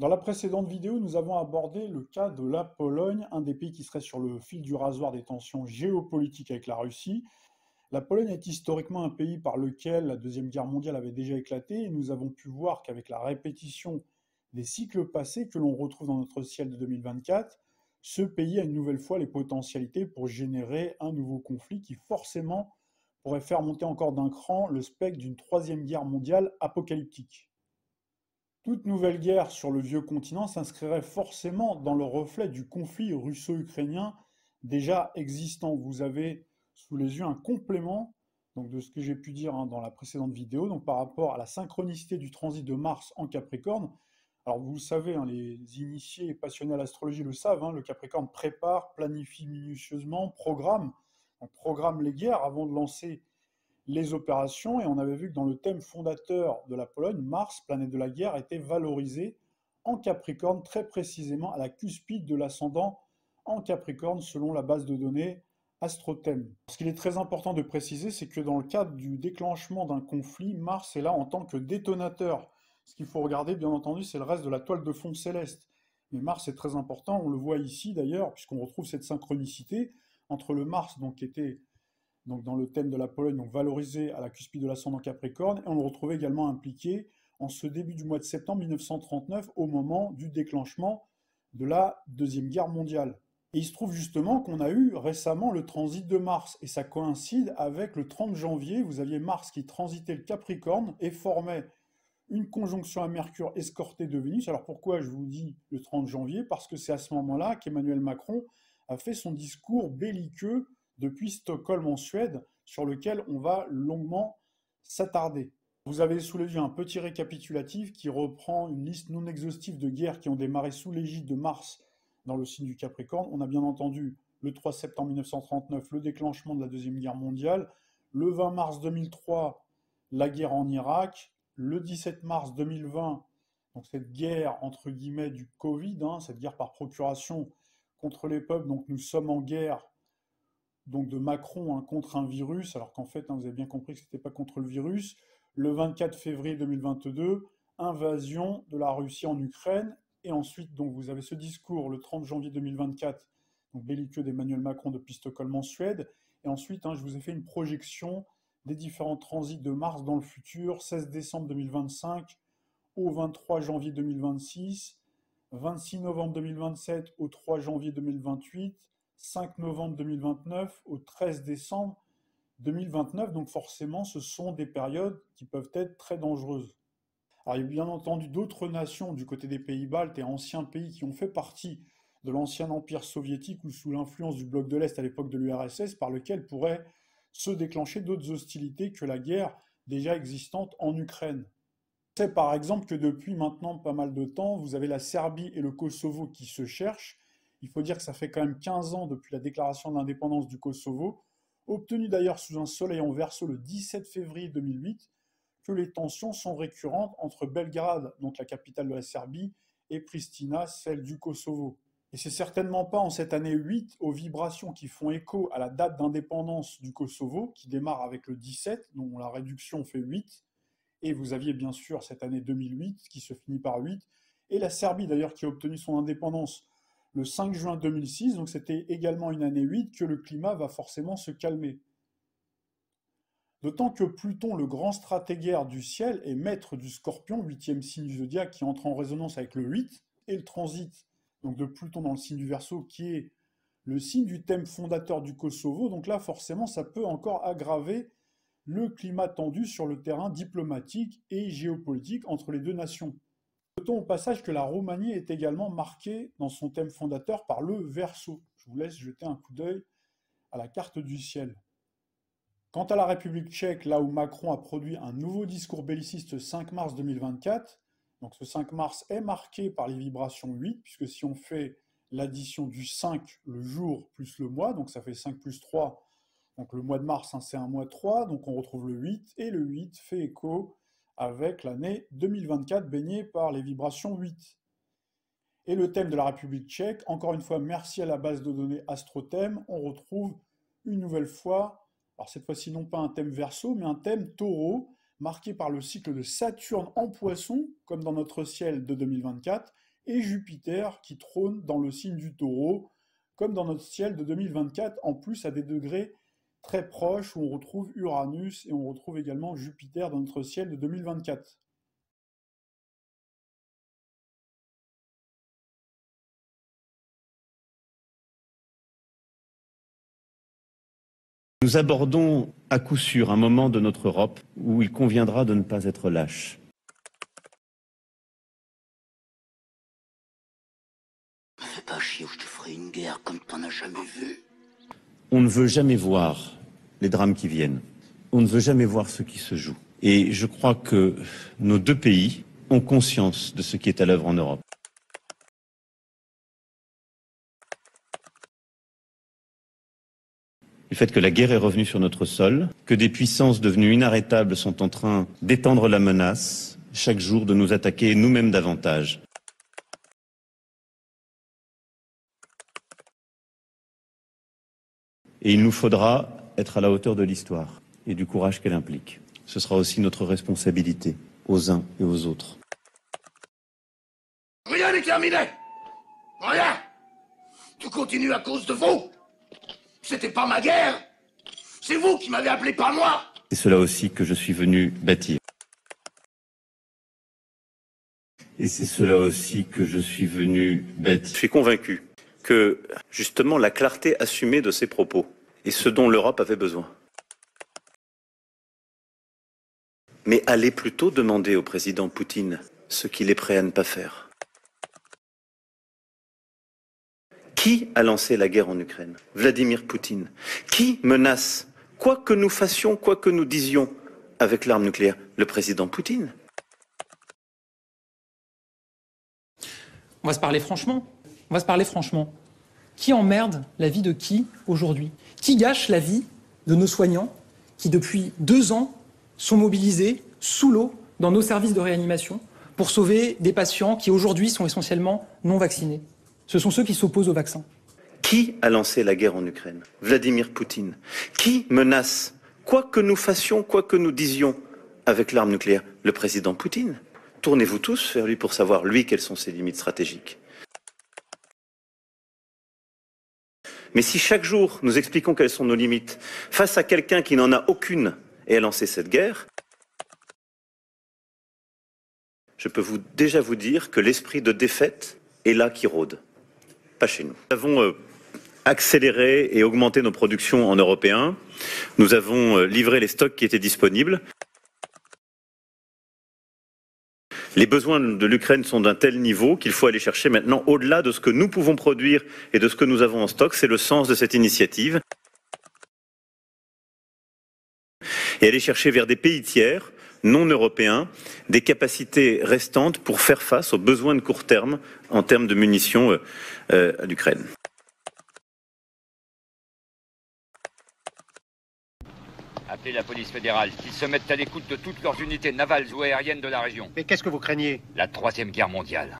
Dans la précédente vidéo, nous avons abordé le cas de la Pologne, un des pays qui serait sur le fil du rasoir des tensions géopolitiques avec la Russie. La Pologne est historiquement un pays par lequel la Deuxième Guerre mondiale avait déjà éclaté, et nous avons pu voir qu'avec la répétition des cycles passés que l'on retrouve dans notre ciel de 2024, ce pays a une nouvelle fois les potentialités pour générer un nouveau conflit qui forcément pourrait faire monter encore d'un cran le spectre d'une troisième guerre mondiale apocalyptique. Toute nouvelle guerre sur le vieux continent s'inscrirait forcément dans le reflet du conflit russo-ukrainien déjà existant. Vous avez sous les yeux un complément de ce que j'ai pu dire hein, dans la précédente vidéo donc, par rapport à la synchronicité du transit de Mars en Capricorne. Alors vous le savez, hein, les initiés passionnés à l'astrologie le savent, hein, le Capricorne prépare, planifie minutieusement, programme, programme les guerres avant de lancer les opérations, et on avait vu que dans le thème fondateur de la Pologne, Mars, planète de la guerre, était valorisé en Capricorne, très précisément à la cuspide de l'ascendant en Capricorne, selon la base de données AstroThem. Ce qu'il est très important de préciser, c'est que dans le cadre du déclenchement d'un conflit, Mars est là en tant que détonateur. Ce qu'il faut regarder, bien entendu, c'est le reste de la toile de fond céleste. Mais Mars est très important, on le voit ici d'ailleurs, puisqu'on retrouve cette synchronicité entre le Mars, donc, qui était donc dans le thème de la Pologne, donc valorisé à la cuspide de l'ascendant Capricorne, et on le retrouvait également impliqué en ce début du mois de septembre 1939, au moment du déclenchement de la Deuxième Guerre mondiale. Et il se trouve justement qu'on a eu récemment le transit de Mars, et ça coïncide avec le 30 janvier, vous aviez Mars qui transitait le Capricorne et formait une conjonction à Mercure escortée de Vénus. Alors pourquoi je vous dis le 30 janvier? Parce que c'est à ce moment-là qu'Emmanuel Macron a fait son discours belliqueux depuis Stockholm en Suède, sur lequel on va longuement s'attarder. Vous avez sous un petit récapitulatif qui reprend une liste non exhaustive de guerres qui ont démarré sous l'égide de Mars dans le signe du Capricorne. On a bien entendu le 3 septembre 1939 le déclenchement de la Deuxième Guerre mondiale, le 20 mars 2003 la guerre en Irak, le 17 mars 2020 donc cette guerre entre guillemets du Covid, hein, cette guerre par procuration contre les peuples. Donc nous sommes en guerre donc de Macron hein, contre un virus, alors qu'en fait, hein, vous avez bien compris que ce n'était pas contre le virus. Le 24 février 2022, invasion de la Russie en Ukraine. Et ensuite, donc, vous avez ce discours le 30 janvier 2024, donc belliqueux d'Emmanuel Macron depuis Stockholm en Suède. Et ensuite, hein, je vous ai fait une projection des différents transits de Mars dans le futur, 16 décembre 2025 au 23 janvier 2026, 26 novembre 2027 au 3 janvier 2028, 5 novembre 2029 au 13 décembre 2029. Donc forcément, ce sont des périodes qui peuvent être très dangereuses. Alors il y a bien entendu d'autres nations du côté des pays baltes et anciens pays qui ont fait partie de l'ancien empire soviétique ou sous l'influence du bloc de l'Est à l'époque de l'URSS, par lequel pourraient se déclencher d'autres hostilités que la guerre déjà existante en Ukraine. C'est par exemple que depuis maintenant pas mal de temps, vous avez la Serbie et le Kosovo qui se cherchent, il faut dire que ça fait quand même 15 ans depuis la déclaration d'indépendance du Kosovo, obtenue d'ailleurs sous un soleil en verso le 17 février 2008, que les tensions sont récurrentes entre Belgrade, donc la capitale de la Serbie, et Pristina, celle du Kosovo. Et c'est certainement pas en cette année 8 aux vibrations qui font écho à la date d'indépendance du Kosovo, qui démarre avec le 17, dont la réduction fait 8, et vous aviez bien sûr cette année 2008 qui se finit par 8, et la Serbie d'ailleurs qui a obtenu son indépendance le 5 juin 2006, donc c'était également une année 8, que le climat va forcément se calmer. D'autant que Pluton, le grand stratégaire du ciel, est maître du scorpion, huitième signe du zodiaque, qui entre en résonance avec le 8, et le transit donc de Pluton dans le signe du Verseau, qui est le signe du thème fondateur du Kosovo. Donc là, forcément, ça peut encore aggraver le climat tendu sur le terrain diplomatique et géopolitique entre les deux nations. Notons au passage que la Roumanie est également marquée dans son thème fondateur par le Verseau. Je vous laisse jeter un coup d'œil à la carte du ciel. Quant à la République tchèque, là où Macron a produit un nouveau discours belliciste 5 mars 2024, donc ce 5 mars est marqué par les vibrations 8, puisque si on fait l'addition du 5, le jour, plus le mois, donc ça fait 5 plus 3, donc le mois de mars, hein, c'est un mois 3, donc on retrouve le 8, et le 8 fait écho avec l'année 2024 baignée par les vibrations 8. Et le thème de la République tchèque, encore une fois, merci à la base de données AstroThème, on retrouve une nouvelle fois, alors cette fois-ci non pas un thème verso, mais un thème taureau, marqué par le cycle de Saturne en poisson, comme dans notre ciel de 2024, et Jupiter qui trône dans le signe du taureau, comme dans notre ciel de 2024, en plus à des degrés très proches où on retrouve Uranus et on retrouve également Jupiter dans notre ciel de 2024. Nous abordons à coup sûr un moment de notre Europe où il conviendra de ne pas être lâche. Fais pas chier ou je te ferai une guerre comme t'en as jamais vu. On ne veut jamais voir les drames qui viennent. On ne veut jamais voir ce qui se joue. Et je crois que nos deux pays ont conscience de ce qui est à l'œuvre en Europe. Le fait que la guerre est revenue sur notre sol, que des puissances devenues inarrêtables sont en train d'étendre la menace, chaque jour de nous attaquer nous-mêmes davantage. Et il nous faudra être à la hauteur de l'histoire et du courage qu'elle implique. Ce sera aussi notre responsabilité aux uns et aux autres. Rien n'est terminé Rien Tout continue à cause de vous C'était pas ma guerre C'est vous qui m'avez appelé, pas moi C'est cela aussi que je suis venu bâtir. Et c'est cela aussi que je suis venu bâtir. Je suis convaincu que justement la clarté assumée de ces propos est ce dont l'Europe avait besoin. Mais allez plutôt demander au président Poutine ce qu'il est prêt à ne pas faire. Qui a lancé la guerre en Ukraine? Vladimir Poutine. Qui menace, quoi que nous fassions, quoi que nous disions, avec l'arme nucléaire Le président Poutine. On va se parler franchement. On va se parler franchement. Qui emmerde la vie de qui aujourd'hui? Qui gâche la vie de nos soignants qui, depuis deux ans, sont mobilisés sous l'eau dans nos services de réanimation pour sauver des patients qui aujourd'hui sont essentiellement non vaccinés? Ce sont ceux qui s'opposent au vaccin. Qui a lancé la guerre en Ukraine? Vladimir Poutine. Qui menace, quoi que nous fassions, quoi que nous disions, avec l'arme nucléaire? Le président Poutine. Tournez-vous tous vers lui pour savoir, lui, quelles sont ses limites stratégiques. Mais si chaque jour nous expliquons quelles sont nos limites face à quelqu'un qui n'en a aucune et a lancé cette guerre, je peux déjà vous dire que l'esprit de défaite est là qui rôde, pas chez nous. Nous avons euh, accéléré et augmenté nos productions en européen. Nous avons euh, livré les stocks qui étaient disponibles. Les besoins de l'Ukraine sont d'un tel niveau qu'il faut aller chercher maintenant au-delà de ce que nous pouvons produire et de ce que nous avons en stock. C'est le sens de cette initiative. Et aller chercher vers des pays tiers, non européens, des capacités restantes pour faire face aux besoins de court terme en termes de munitions euh, euh, à Appelez la police fédérale, qu'ils se mettent à l'écoute de toutes leurs unités navales ou aériennes de la région. Mais qu'est-ce que vous craignez? La troisième guerre mondiale.